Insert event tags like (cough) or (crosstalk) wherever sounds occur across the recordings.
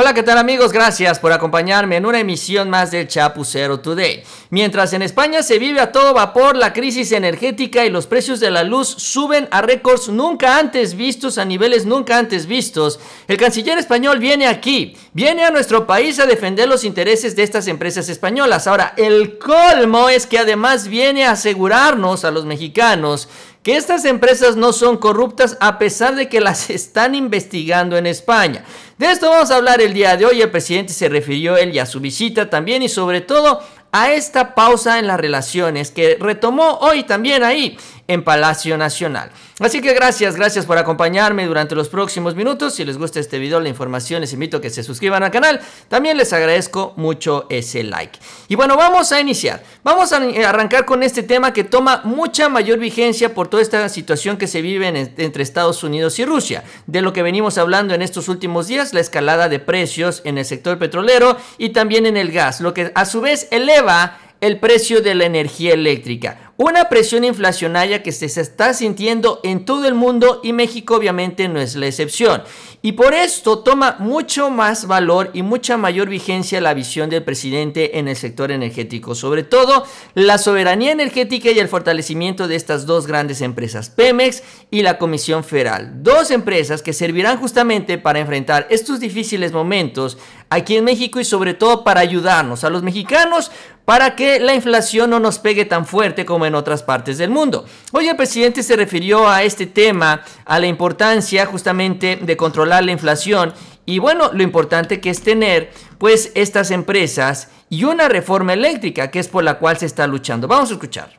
Hola, ¿qué tal amigos? Gracias por acompañarme en una emisión más del Chapucero Today. Mientras en España se vive a todo vapor la crisis energética y los precios de la luz suben a récords nunca antes vistos, a niveles nunca antes vistos, el canciller español viene aquí, viene a nuestro país a defender los intereses de estas empresas españolas. Ahora, el colmo es que además viene a asegurarnos a los mexicanos que estas empresas no son corruptas a pesar de que las (laughs) están investigando en España. De esto vamos a hablar el día de hoy. El presidente se refirió él y a su visita también y sobre todo a esta pausa en las relaciones que retomó hoy también ahí en Palacio Nacional. Así que gracias, gracias por acompañarme durante los próximos minutos. Si les gusta este video, la información, les invito a que se suscriban al canal. También les agradezco mucho ese like. Y bueno, vamos a iniciar. Vamos a arrancar con este tema que toma mucha mayor vigencia por toda esta situación que se vive entre Estados Unidos y Rusia. De lo que venimos hablando en estos últimos días, la escalada de precios en el sector petrolero y también en el gas, lo que a su vez eleva el precio de la energía eléctrica. Una presión inflacionaria que se está sintiendo en todo el mundo y México obviamente no es la excepción. Y por esto toma mucho más valor y mucha mayor vigencia la visión del presidente en el sector energético, sobre todo la soberanía energética y el fortalecimiento de estas dos grandes empresas, Pemex y la Comisión Federal. Dos empresas que servirán justamente para enfrentar estos difíciles momentos aquí en México y sobre todo para ayudarnos a los mexicanos para que la inflación no nos pegue tan fuerte como en otras partes del mundo. Hoy el presidente se refirió a este tema, a la importancia justamente de controlar la inflación y bueno, lo importante que es tener pues estas empresas y una reforma eléctrica que es por la cual se está luchando. Vamos a escuchar.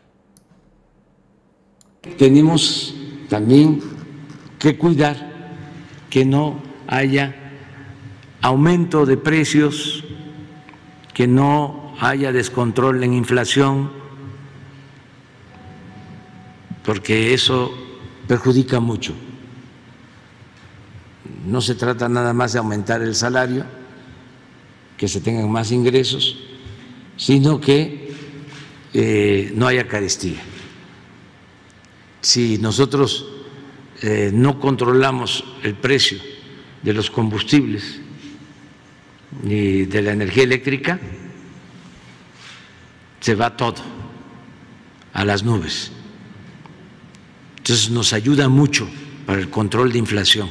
Tenemos también que cuidar que no haya aumento de precios, que no haya descontrol en inflación, porque eso perjudica mucho. No se trata nada más de aumentar el salario, que se tengan más ingresos, sino que eh, no haya carestía. Si nosotros eh, no controlamos el precio de los combustibles ni de la energía eléctrica, se va todo a las nubes. Entonces nos ayuda mucho para el control de inflación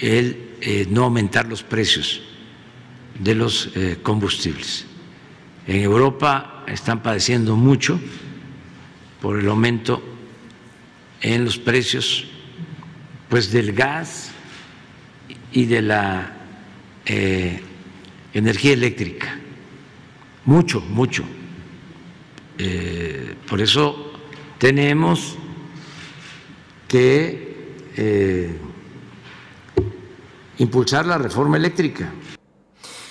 el eh, no aumentar los precios de los eh, combustibles. En Europa están padeciendo mucho por el aumento en los precios pues del gas y de la eh, energía eléctrica. Mucho, mucho. Por eso tenemos que eh, impulsar la reforma eléctrica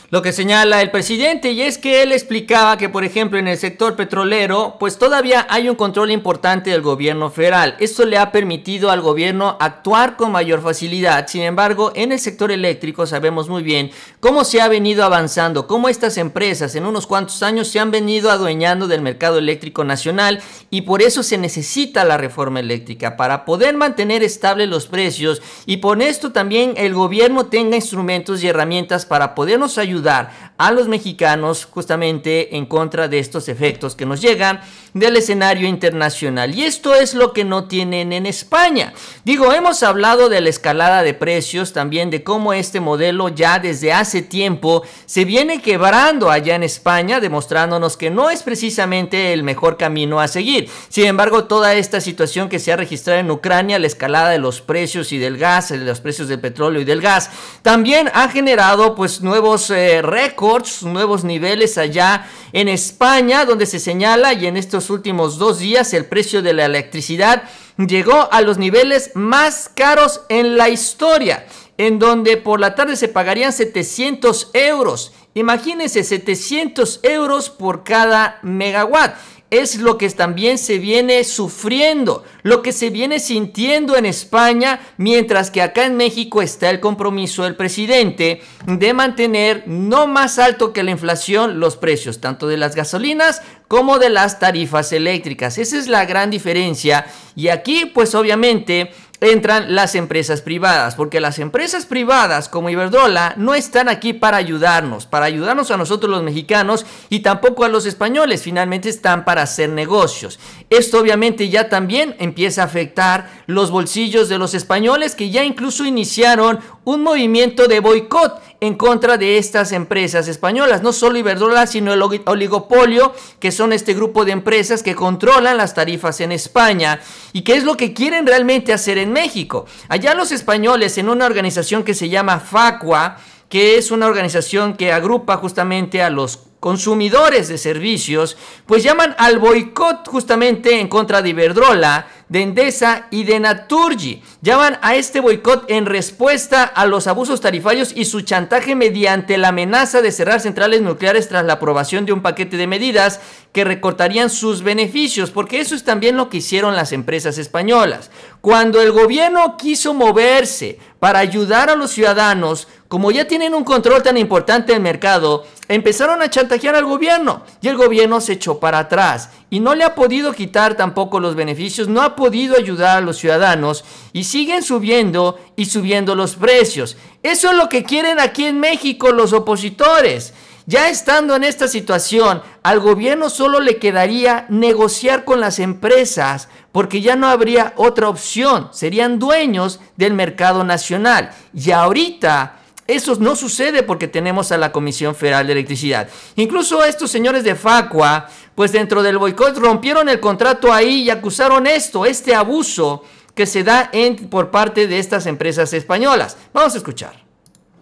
lo que señala el presidente y es que él explicaba que por ejemplo en el sector petrolero pues todavía hay un control importante del gobierno federal. Esto le ha permitido al gobierno actuar con mayor facilidad. Sin embargo, en el sector eléctrico sabemos muy bien cómo se ha venido avanzando, cómo estas empresas en unos cuantos años se han venido adueñando del mercado eléctrico nacional y por eso se necesita la reforma eléctrica para poder mantener estables los precios y por esto también el gobierno tenga instrumentos y herramientas para podernos ayudar ayudar a los mexicanos justamente en contra de estos efectos que nos llegan del escenario internacional. Y esto es lo que no tienen en España. Digo, hemos hablado de la escalada de precios, también de cómo este modelo ya desde hace tiempo se viene quebrando allá en España, demostrándonos que no es precisamente el mejor camino a seguir. Sin embargo, toda esta situación que se ha registrado en Ucrania, la escalada de los precios y del gas, de los precios del petróleo y del gas, también ha generado pues nuevos eh, récords, nuevos niveles allá en España, donde se señala y en estos últimos dos días el precio de la electricidad llegó a los niveles más caros en la historia, en donde por la tarde se pagarían 700 euros. Imagínense 700 euros por cada megawatt es lo que también se viene sufriendo, lo que se viene sintiendo en España, mientras que acá en México está el compromiso del presidente de mantener no más alto que la inflación los precios, tanto de las gasolinas como de las tarifas eléctricas. Esa es la gran diferencia. Y aquí, pues obviamente, entran las empresas privadas, porque las empresas privadas como Iberdrola no están aquí para ayudarnos, para ayudarnos a nosotros los mexicanos y tampoco a los españoles, finalmente están para hacer negocios. Esto obviamente ya también empieza a afectar los bolsillos de los españoles que ya incluso iniciaron un movimiento de boicot en contra de estas empresas españolas, no solo Iberdrola, sino el oligopolio, que son este grupo de empresas que controlan las tarifas en España y que es lo que quieren realmente hacer en México. Allá los españoles en una organización que se llama FACUA, que es una organización que agrupa justamente a los consumidores de servicios, pues llaman al boicot justamente en contra de Iberdrola, de Endesa y de Naturgy. Llaman a este boicot en respuesta a los abusos tarifarios y su chantaje mediante la amenaza de cerrar centrales nucleares tras la aprobación de un paquete de medidas que recortarían sus beneficios, porque eso es también lo que hicieron las empresas españolas. Cuando el gobierno quiso moverse para ayudar a los ciudadanos, como ya tienen un control tan importante del mercado, empezaron a chantajear al gobierno y el gobierno se echó para atrás y no le ha podido quitar tampoco los beneficios, no ha podido ayudar a los ciudadanos y siguen subiendo y subiendo los precios. Eso es lo que quieren aquí en México los opositores. Ya estando en esta situación, al gobierno solo le quedaría negociar con las empresas porque ya no habría otra opción, serían dueños del mercado nacional. Y ahorita eso no sucede porque tenemos a la Comisión Federal de Electricidad. Incluso estos señores de Facua, pues dentro del boicot rompieron el contrato ahí y acusaron esto, este abuso que se da por parte de estas empresas españolas. Vamos a escuchar.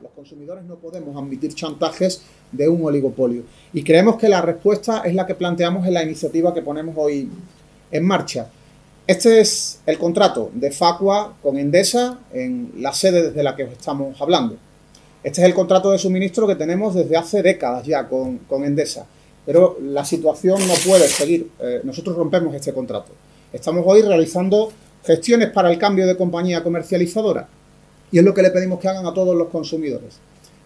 Los consumidores no podemos admitir chantajes de un oligopolio. Y creemos que la respuesta es la que planteamos en la iniciativa que ponemos hoy en marcha. Este es el contrato de Facua con Endesa en la sede desde la que os estamos hablando. Este es el contrato de suministro que tenemos desde hace décadas ya con, Endesa, pero la situación no puede seguir. Eh, nosotros rompemos este contrato. Estamos hoy realizando gestiones para el cambio de compañía comercializadora y es lo que le pedimos que hagan a todos los consumidores.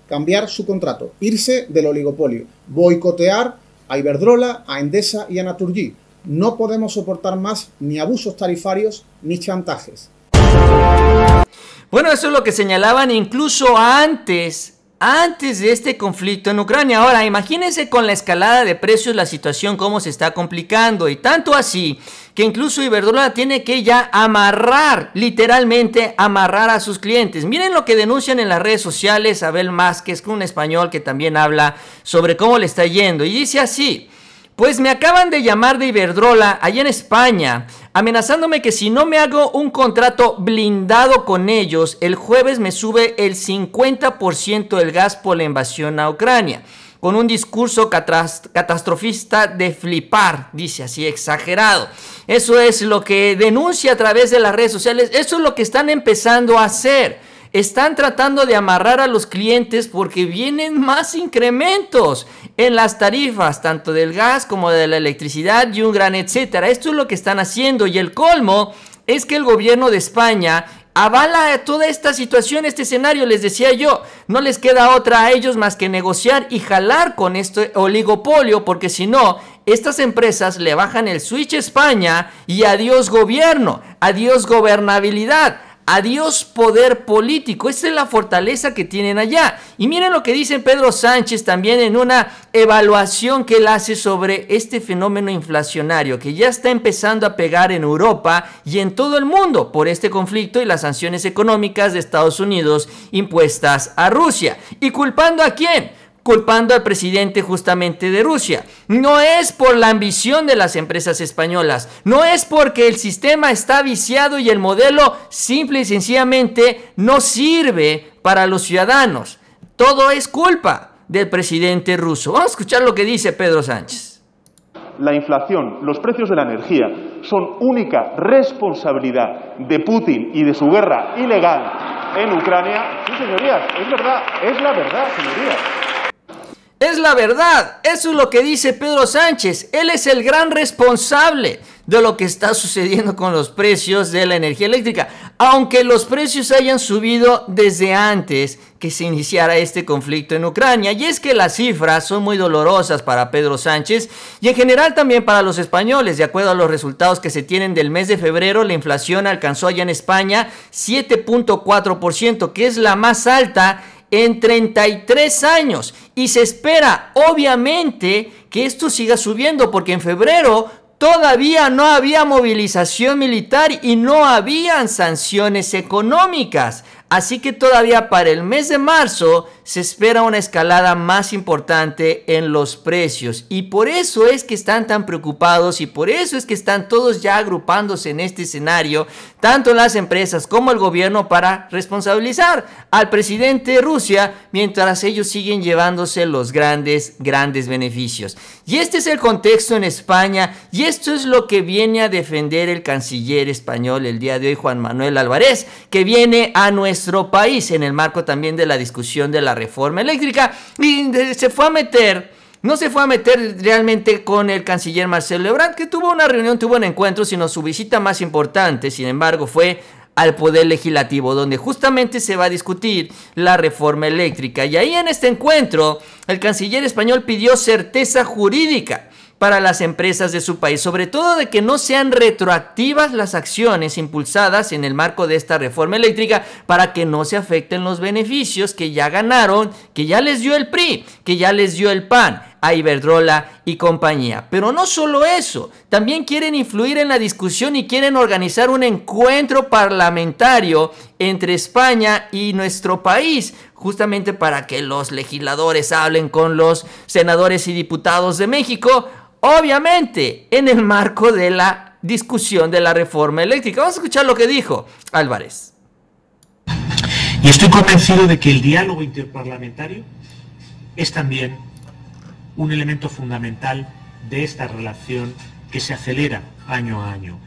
Cambiar su contrato, irse del oligopolio, boicotear a Iberdrola, a Endesa y a Naturgy. No podemos soportar más ni abusos tarifarios ni chantajes. Bueno, eso es lo que señalaban incluso antes, antes de este conflicto en Ucrania. Ahora, imagínense con la escalada de precios la situación cómo se está complicando y tanto así que incluso Iberdrola tiene que ya amarrar, literalmente amarrar a sus clientes. Miren lo que denuncian en las redes sociales Abel Másquez, un español que también habla sobre cómo le está yendo y dice así. Pues me acaban de llamar de Iberdrola allá en España, amenazándome que si no me hago un contrato blindado con ellos, el jueves me sube el 50% del gas por la invasión a Ucrania. Con un discurso catastrofista de flipar, dice así exagerado. Eso es lo que denuncia a través de las redes sociales, eso es lo que están empezando a hacer. Están tratando de amarrar a los clientes porque vienen más incrementos en las tarifas, tanto del gas como de la electricidad y un gran etcétera. Esto es lo que están haciendo y el colmo es que el gobierno de España avala toda esta situación, este escenario, les decía yo, no les queda otra a ellos más que negociar y jalar con este oligopolio, porque si no, estas empresas le bajan el switch a España y adiós gobierno, adiós gobernabilidad. Adiós poder político. Esa es la fortaleza que tienen allá. Y miren lo que dice Pedro Sánchez también en una evaluación que él hace sobre este fenómeno inflacionario que ya está empezando a pegar en Europa y en todo el mundo por este conflicto y las sanciones económicas de Estados Unidos impuestas a Rusia. ¿Y culpando a quién? Culpando al presidente justamente de Rusia. No es por la ambición de las empresas españolas, no es porque el sistema está viciado y el modelo simple y sencillamente no sirve para los ciudadanos. Todo es culpa del presidente ruso. Vamos a escuchar lo que dice Pedro Sánchez. La inflación, los precios de la energía son única responsabilidad de Putin y de su guerra ilegal en Ucrania. Sí, señorías, es verdad, es la verdad, señorías. Es la verdad, eso es lo que dice Pedro Sánchez. Él es el gran responsable de lo que está sucediendo con los precios de la energía eléctrica. aunque los precios hayan subido desde antes que se iniciara este conflicto en Ucrania. Y es que las cifras son muy dolorosas para Pedro Sánchez y en general también para los españoles. De acuerdo a los resultados que se tienen del mes de febrero, la inflación alcanzó allá en España 7.4%, que es la más alta en 33 años. Y se espera, obviamente, que esto siga subiendo, porque en febrero todavía no había movilización militar y no habían sanciones económicas. Así que todavía para el mes de marzo se espera una escalada más importante en los precios. Y por eso es que están tan preocupados y por eso es que están todos ya agrupándose en este escenario, tanto las empresas como el gobierno, para responsabilizar al presidente de Rusia mientras ellos siguen llevándose los grandes, grandes beneficios. Y este es el contexto en España y esto es lo que viene a defender el canciller español el día de hoy, Juan Manuel Álvarez, que viene a nuestro país en el marco también de la discusión de la reforma eléctrica y se fue a meter no se fue a meter realmente con el canciller Marcelo Ebrard, que tuvo una reunión, tuvo un encuentro, sino su visita más importante, sin embargo, fue al Poder Legislativo, donde justamente se va a discutir la reforma eléctrica. Y ahí en este encuentro, el canciller español pidió certeza jurídica para las empresas de su país, sobre todo de que no sean retroactivas las acciones impulsadas en el marco de esta reforma eléctrica para que no se afecten los beneficios que ya ganaron, que ya les dio el PRI, que ya les dio el PAN a Iberdrola y compañía. Pero no solo eso, también quieren influir en la discusión y quieren organizar un encuentro parlamentario entre España y nuestro país, justamente para que los legisladores hablen con los senadores y diputados de México Obviamente, en el marco de la discusión de la reforma eléctrica. Vamos a escuchar lo que dijo Álvarez. Y estoy convencido de que el diálogo interparlamentario es también un elemento fundamental de esta relación que se acelera año a año.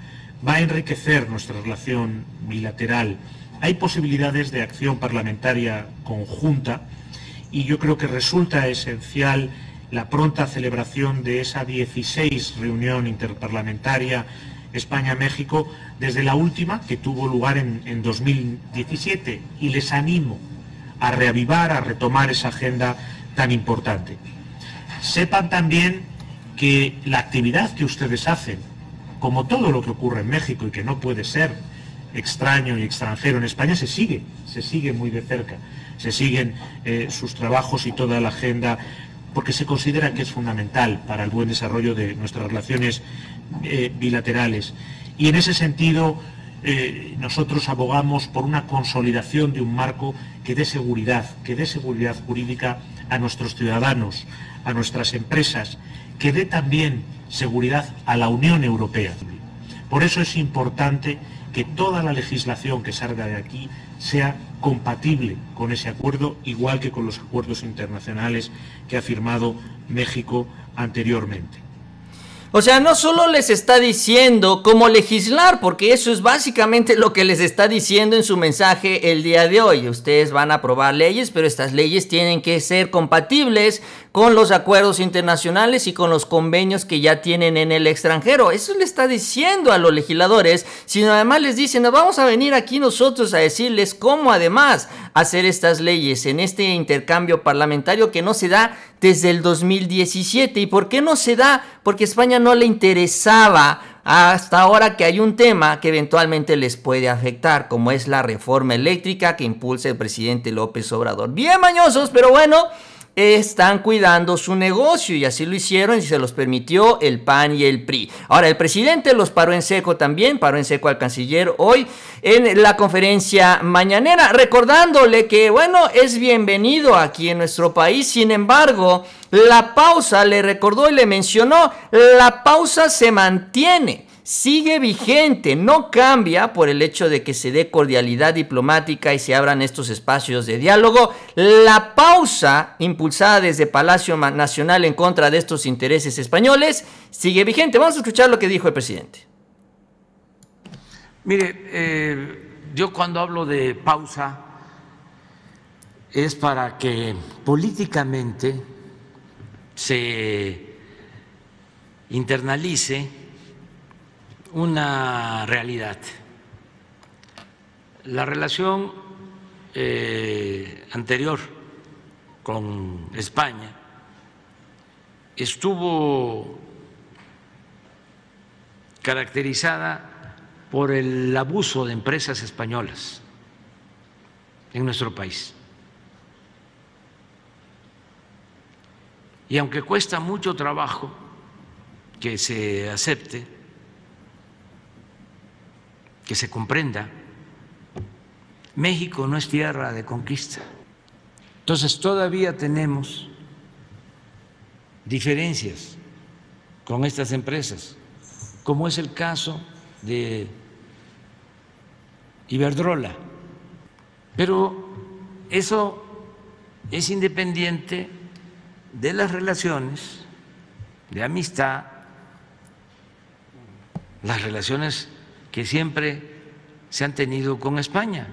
Va a enriquecer nuestra relación bilateral. Hay posibilidades de acción parlamentaria conjunta y yo creo que resulta esencial la pronta celebración de esa 16 reunión interparlamentaria España-México desde la última que tuvo lugar en, 2017 y les animo a reavivar, a retomar esa agenda tan importante. Sepan también que la actividad que ustedes hacen, como todo lo que ocurre en México y que no puede ser extraño y extranjero en España, se sigue, se sigue muy de cerca, se siguen eh, sus trabajos y toda la agenda porque se considera que es fundamental para el buen desarrollo de nuestras relaciones eh, bilaterales. Y en ese sentido, eh, nosotros abogamos por una consolidación de un marco que dé seguridad, que dé seguridad jurídica a nuestros ciudadanos, a nuestras empresas, que dé también seguridad a la Unión Europea. Por eso es importante que toda la legislación que salga de aquí sea compatible con ese acuerdo, igual que con los acuerdos internacionales que ha firmado México anteriormente. O sea, no solo les está diciendo cómo legislar, porque eso es básicamente lo que les está diciendo en su mensaje el día de hoy. Ustedes van a aprobar leyes, pero estas leyes tienen que ser compatibles con los acuerdos internacionales y con los convenios que ya tienen en el extranjero. Eso le está diciendo a los legisladores, sino además les dicen, vamos a venir aquí nosotros a decirles cómo además hacer estas leyes en este intercambio parlamentario que no se da desde el 2017. ¿Y por qué no se da? Porque España no le interesaba hasta ahora que hay un tema que eventualmente les puede afectar, como es la reforma eléctrica que impulsa el presidente López Obrador. Bien mañosos, pero bueno están cuidando su negocio y así lo hicieron y se los permitió el PAN y el PRI. Ahora, el presidente los paró en seco también, paró en seco al canciller hoy en la conferencia mañanera, recordándole que, bueno, es bienvenido aquí en nuestro país, sin embargo, la pausa, le recordó y le mencionó, la pausa se mantiene sigue vigente, no cambia por el hecho de que se dé cordialidad diplomática y se abran estos espacios de diálogo. La pausa impulsada desde Palacio Nacional en contra de estos intereses españoles sigue vigente. Vamos a escuchar lo que dijo el presidente. Mire, eh, yo cuando hablo de pausa es para que políticamente se internalice una realidad. la relación eh, anterior con España estuvo caracterizada por el abuso de empresas españolas en nuestro país. Y aunque cuesta mucho trabajo que se acepte, que se comprenda, México no es tierra de conquista. Entonces todavía tenemos diferencias con estas empresas, como es el caso de Iberdrola. Pero eso es independiente de las relaciones de amistad, las relaciones que siempre se han tenido con España.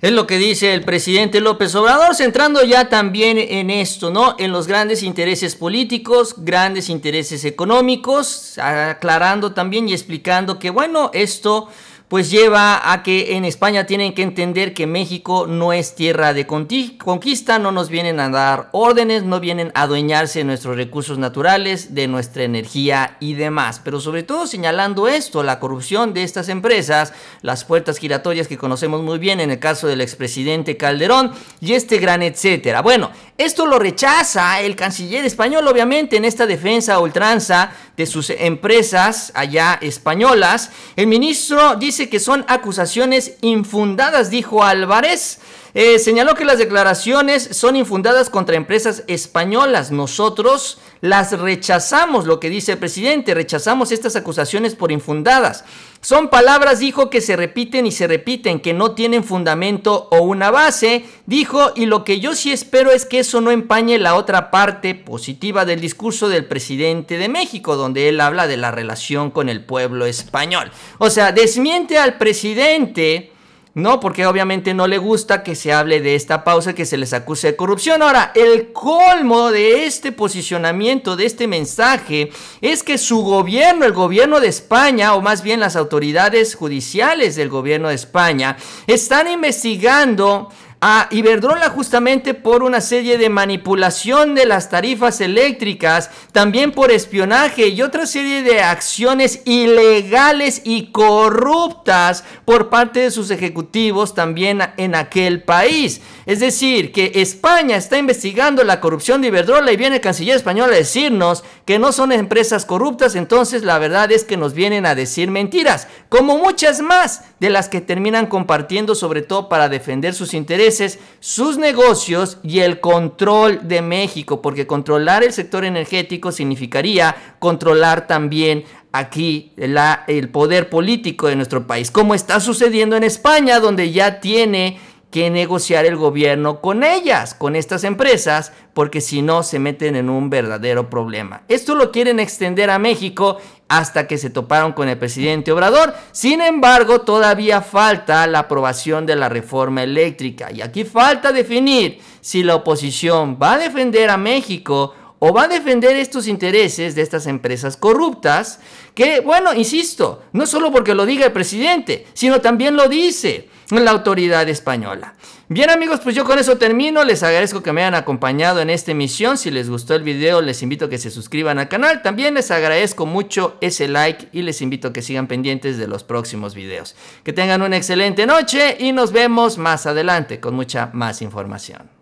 Es lo que dice el presidente López Obrador, centrando ya también en esto, ¿no? En los grandes intereses políticos, grandes intereses económicos, aclarando también y explicando que, bueno, esto pues lleva a que en España tienen que entender que México no es tierra de conquista, no nos vienen a dar órdenes, no vienen a adueñarse de nuestros recursos naturales, de nuestra energía y demás. Pero sobre todo señalando esto, la corrupción de estas empresas, las puertas giratorias que conocemos muy bien en el caso del expresidente Calderón y este gran etcétera. Bueno, esto lo rechaza el canciller español obviamente en esta defensa ultranza de sus empresas allá españolas. El ministro dice que son acusaciones infundadas, dijo Álvarez. Eh, señaló que las declaraciones son infundadas contra empresas españolas. Nosotros las rechazamos, lo que dice el presidente, rechazamos estas acusaciones por infundadas. Son palabras, dijo, que se repiten y se repiten, que no tienen fundamento o una base, dijo, y lo que yo sí espero es que eso no empañe la otra parte positiva del discurso del presidente de México, donde él habla de la relación con el pueblo español. O sea, desmiente al presidente no, porque obviamente no le gusta que se hable de esta pausa, que se les acuse de corrupción. Ahora, el colmo de este posicionamiento, de este mensaje, es que su gobierno, el gobierno de España, o más bien las autoridades judiciales del gobierno de España, están investigando a Iberdrola justamente por una serie de manipulación de las tarifas eléctricas, también por espionaje y otra serie de acciones ilegales y corruptas por parte de sus ejecutivos también en aquel país. Es decir, que España está investigando la corrupción de Iberdrola y viene el canciller español a decirnos que no son empresas corruptas, entonces la verdad es que nos vienen a decir mentiras, como muchas más de las que terminan compartiendo sobre todo para defender sus intereses sus negocios y el control de México, porque controlar el sector energético significaría controlar también aquí el poder político de nuestro país, como está sucediendo en España, donde ya tiene que negociar el gobierno con ellas, con estas empresas, porque si no se meten en un verdadero problema. Esto lo quieren extender a México hasta que se toparon con el presidente Obrador. Sin embargo, todavía falta la aprobación de la reforma eléctrica y aquí falta definir si la oposición va a defender a México o va a defender estos intereses de estas empresas corruptas, que, bueno, insisto, no solo porque lo diga el presidente, sino también lo dice la autoridad española. Bien amigos, pues yo con eso termino. Les agradezco que me hayan acompañado en esta emisión. Si les gustó el video, les invito a que se suscriban al canal. También les agradezco mucho ese like y les invito a que sigan pendientes de los próximos videos. Que tengan una excelente noche y nos vemos más adelante con mucha más información.